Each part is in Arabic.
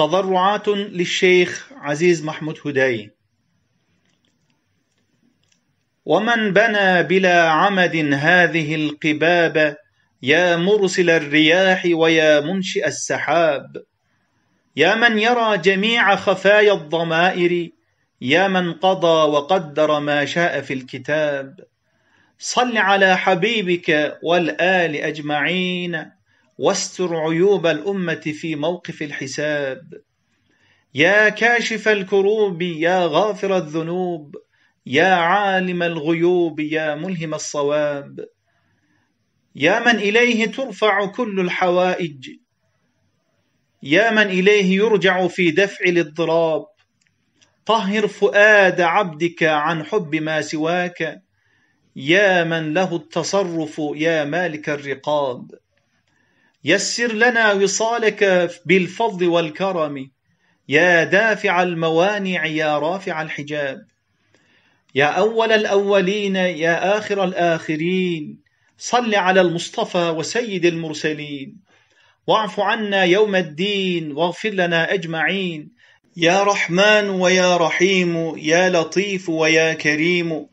تضرعات للشيخ عزيز محمود هداي. ومن بنى بلا عمد هذه القباب يا مرسل الرياح ويا منشئ السحاب. يا من يرى جميع خفايا الضمائر يا من قضى وقدر ما شاء في الكتاب. صل على حبيبك والآل أجمعين. واستر عيوب الأمة في موقف الحساب. يا كاشف الكروب يا غافر الذنوب يا عالم الغيوب يا ملهم الصواب. يا من إليه ترفع كل الحوائج. يا من إليه يرجع في دفع الاضطراب. طهر فؤاد عبدك عن حب ما سواك. يا من له التصرف يا مالك الرقاب. يسر لنا وصالك بالفضل والكرم. يا دافع الموانع يا رافع الحجاب. يا أول الأولين يا آخر الآخرين. صل على المصطفى وسيد المرسلين. واعف عنا يوم الدين واغفر لنا أجمعين. يا رحمن ويا رحيم يا لطيف ويا كريم.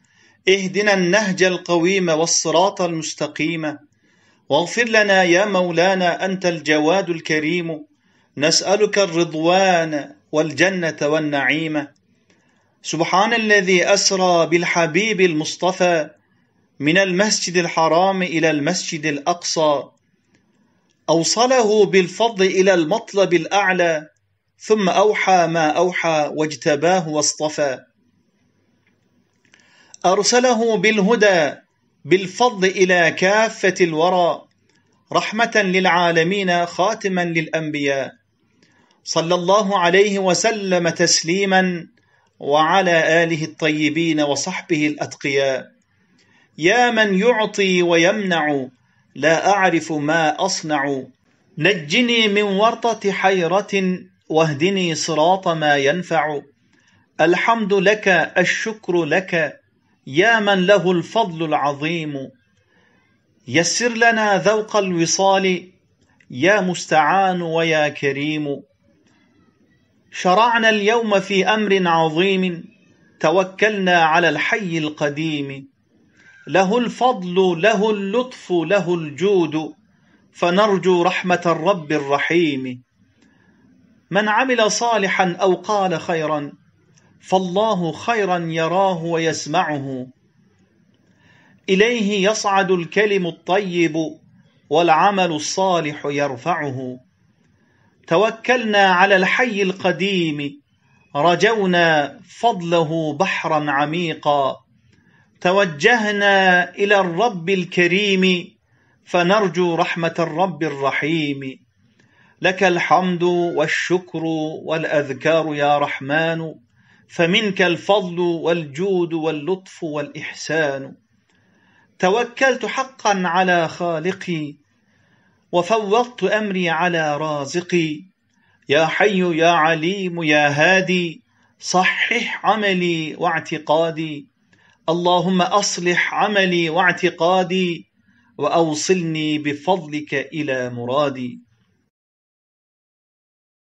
اهدنا النهج القويم والصراط المستقيم. واغفر لنا يا مولانا أنت الجواد الكريم. نسألك الرضوان والجنة والنعيم. سبحان الذي أسرى بالحبيب المصطفى من المسجد الحرام إلى المسجد الأقصى. أوصله بالفضل إلى المطلب الأعلى ثم أوحى ما أوحى واجتباه واصطفى. أرسله بالهدى بالفضل إلى كافة الورى رحمة للعالمين خاتما للأنبياء. صلى الله عليه وسلم تسليما وعلى آله الطيبين وصحبه الأتقياء. يا من يعطي ويمنع لا أعرف ما أصنع. نجني من ورطة حيرة واهدني صراط ما ينفع. الحمد لك الشكر لك يا من له الفضل العظيم. يسر لنا ذوق الوصال. يا مستعان ويا كريم. شرعنا اليوم في أمر عظيم. توكلنا على الحي القديم. له الفضل له اللطف له الجود. فنرجو رحمة الرب الرحيم. من عمل صالحا أو قال خيرا فالله خيرا يراه ويسمعه. إليه يصعد الكلم الطيب والعمل الصالح يرفعه. توكلنا على الحي القديم رجونا فضله بحرا عميقا. توجهنا إلى الرب الكريم فنرجو رحمة الرب الرحيم. لك الحمد والشكر والأذكار يا رحمن. فمنك الفضل والجود واللطف والإحسان. توكلت حقا على خالقي وفوضت أمري على رازقي. يا حي يا عليم يا هادي صحح عملي واعتقادي. اللهم أصلح عملي واعتقادي وأوصلني بفضلك إلى مرادي.